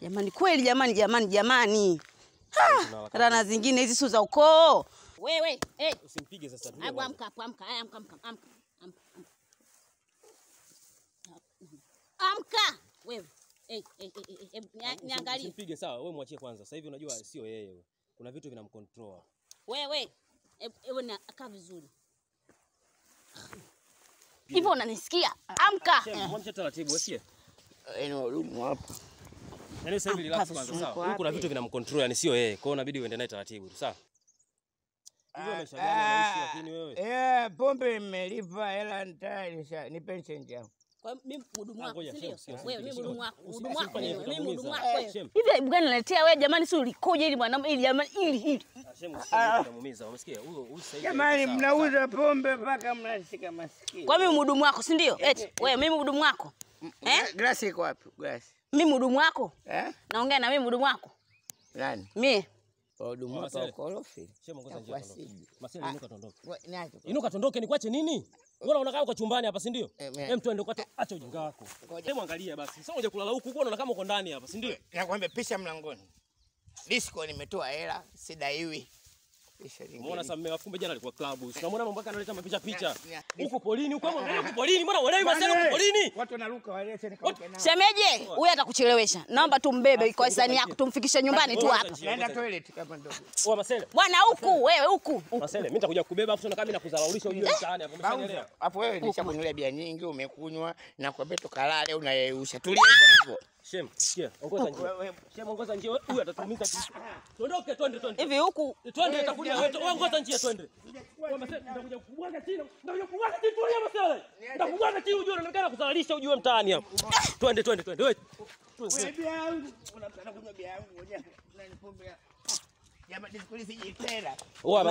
Jamani kweli jamani jamani jamani. Rana zingine hizi sio za ukoo. Wewe, eh, Usimpige sasa. hebu amka hapo amka. Haya amka amka amka. Amka. Wewe. Eh, eh, eh, eh, eh, nya- Usim- niangalie. Usimpige sawa, wewe mwachie kwanza. Sasa hivi unajua sio yeye. Kuna vitu vinamcontrol. Wewe. Hebu na kaa vizuri. Hivyo unanisikia? Amka. Shem, mwamshe taratibu, usikie. Yaani wahudumu hapa. Yaani sasa hivi relax kwanza, sawa? Huko kuna vitu vinamcontrol, yani sio yeye. Kwa hiyo inabidi uende naye taratibu, tu, sawa? Lakini wewe? Eh, pombe nimelipa hela nitayari ni pension yangu. Kwa mimi mhudumu Ah, wako, ngoja, si Shem, ndio? sikia, Wewe mimi mhudumu wako, mhudumu wako wewe, mimi mhudumu wako Eh, wewe. Hivi aibu gani naletea wewe jamani, si ulikuja ili mwanamume ili jamani ili hili. Ah. Jamani, mnauza pombe mpaka mnashika masikio. Kwa mimi mhudumu wako, si ndio? Eti wewe mimi mhudumu wako. Eh? Glasi iko wapi? Grasi. Mimi mhudumu wako? Eh? Naongea na mimi mhudumu wako. Nani? Mimi. Wahudumu Mama wako orofi. Shem, ngoja njia Wasiji. tondoke. Masele, inuka tondoke. Nikuache nini? Mbona unakaa uko chumbani hapa, si ndio? Eh, Hem, twende acha ujinga wako. Ngoja. Hebu angalia basi. Sasa unje kulala huku, unaona kama uko ndani hapa, si ndio? Nakwambia pisha mlangoni. Disco nimetoa hela, sidaiwi. Umeona sasa jana alikuwa klabu. Unamwona mambo yake analeta mapicha picha. Huko polini, huko polini. Mbona masela huko polini? Watu wanaruka walete nikauke nao. Shemeje, huyu atakuchelewesha. Naomba tumbebe kwa hisani yako tumfikishe nyumbani tu hapa. Naenda toilet kama ndogo. Oa masele. Bwana huku, wewe huku. Masele, mimi nitakuja kukubeba afu kama mimi nakudharaulisha ujue mtaani hapo. Hapo wewe nishakunulia bia nyingi umekunywa na kwa beto kalale unayeusha. Tulia hivyo hivyo. Shem, sikia, ongoza njia. Shem, ongoza njia. Huyu atatumiza kisu. Tuondoke, twende, twende. Hivi huku Twende itakuja wewe. Ongoza njia twende. Oa nitakuja kubwaga chini. Nitakuja kubwaga chini tulia masele. Nitakubwaga chini ujue unaonekana kuzalisha ujue mtaani hapo. Twende, twende, twende. Wewe. Wewe bia yangu unapenda kunywa bia yangu ngoja. Unanipombea. Jamaa tena. Oa